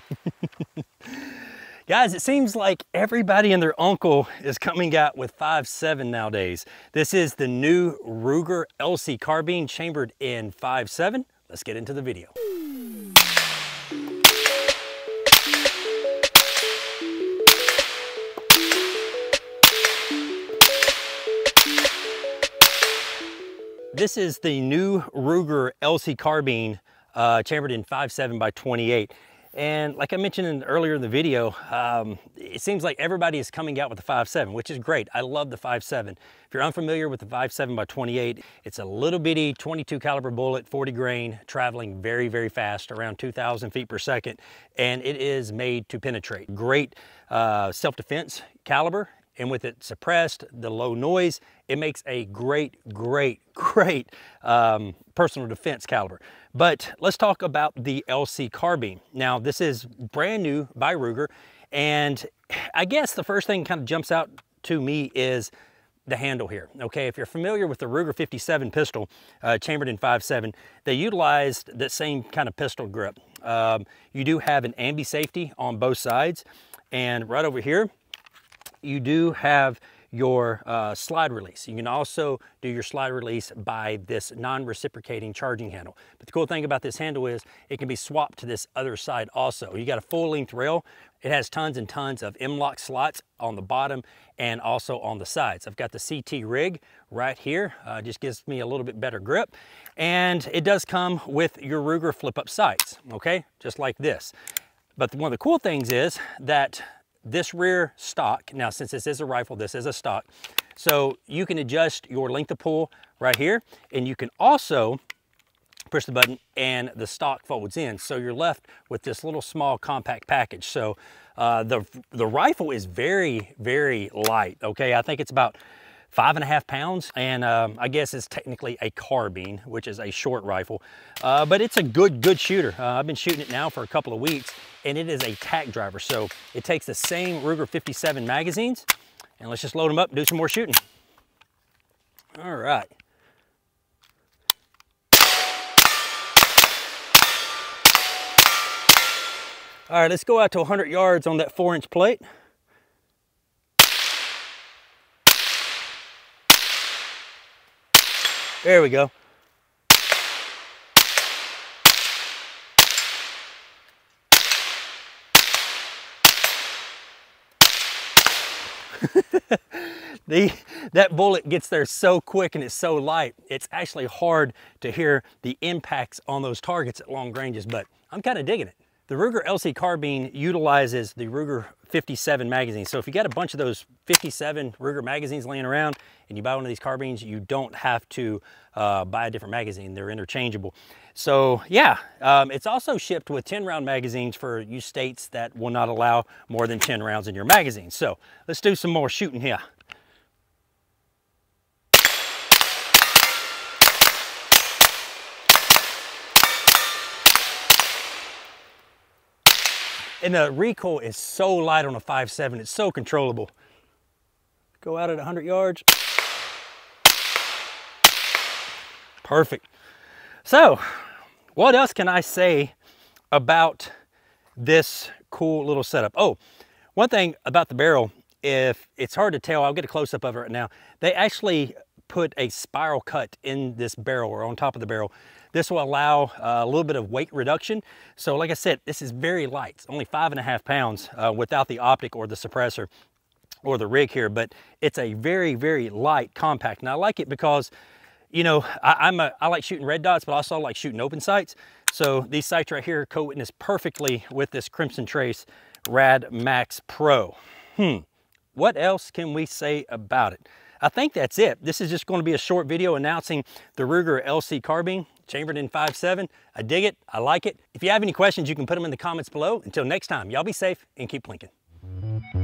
Guys, it seems like everybody and their uncle is coming out with 5.7 nowadays. This is the new Ruger LC carbine chambered in 5.7. Let's get into the video. This is the new Ruger LC carbine uh, chambered in 5.7 by 28. And like I mentioned in, earlier in the video, um, it seems like everybody is coming out with the 5.7, which is great. I love the 5.7. If you're unfamiliar with the 5.7 by 28, it's a little bitty 22 caliber bullet, 40 grain, traveling very, very fast, around 2,000 feet per second. And it is made to penetrate. Great uh, self-defense caliber and with it suppressed, the low noise, it makes a great, great, great um, personal defense caliber. But let's talk about the LC carbine. Now, this is brand new by Ruger, and I guess the first thing kind of jumps out to me is the handle here. Okay, if you're familiar with the Ruger 57 pistol, uh, chambered in 5.7, they utilized the same kind of pistol grip. Um, you do have an ambi safety on both sides, and right over here, you do have your uh, slide release. You can also do your slide release by this non-reciprocating charging handle. But the cool thing about this handle is it can be swapped to this other side also. You got a full length rail. It has tons and tons of M-LOK slots on the bottom and also on the sides. I've got the CT rig right here. Uh, just gives me a little bit better grip. And it does come with your Ruger flip up sights, okay? Just like this. But one of the cool things is that this rear stock, now since this is a rifle, this is a stock, so you can adjust your length of pull right here, and you can also push the button and the stock folds in. So you're left with this little small compact package. So uh, the, the rifle is very, very light, okay? I think it's about five and a half pounds. And um, I guess it's technically a carbine, which is a short rifle. Uh, but it's a good, good shooter. Uh, I've been shooting it now for a couple of weeks and it is a tack driver. So it takes the same Ruger 57 magazines and let's just load them up and do some more shooting. All right. All right, let's go out to 100 yards on that four inch plate. There we go. the, that bullet gets there so quick and it's so light, it's actually hard to hear the impacts on those targets at long ranges, but I'm kind of digging it. The Ruger LC carbine utilizes the Ruger 57 magazine. So if you got a bunch of those 57 Ruger magazines laying around and you buy one of these carbines, you don't have to uh, buy a different magazine. They're interchangeable. So yeah, um, it's also shipped with 10 round magazines for you states that will not allow more than 10 rounds in your magazine. So let's do some more shooting here. And the recoil is so light on a 5.7, it's so controllable. Go out at 100 yards. Perfect. So, what else can I say about this cool little setup? Oh, one thing about the barrel, if it's hard to tell, I'll get a close up of it right now. They actually put a spiral cut in this barrel or on top of the barrel. This will allow uh, a little bit of weight reduction. So like I said, this is very light. It's only five and a half pounds uh, without the optic or the suppressor or the rig here, but it's a very, very light compact. And I like it because, you know, I, am a, I like shooting red dots, but also like shooting open sights. So these sights right here co-witness perfectly with this Crimson Trace Rad Max Pro. Hmm, what else can we say about it? I think that's it. This is just going to be a short video announcing the Ruger LC carbine, chambered in 5.7. I dig it. I like it. If you have any questions, you can put them in the comments below. Until next time, y'all be safe and keep plinking.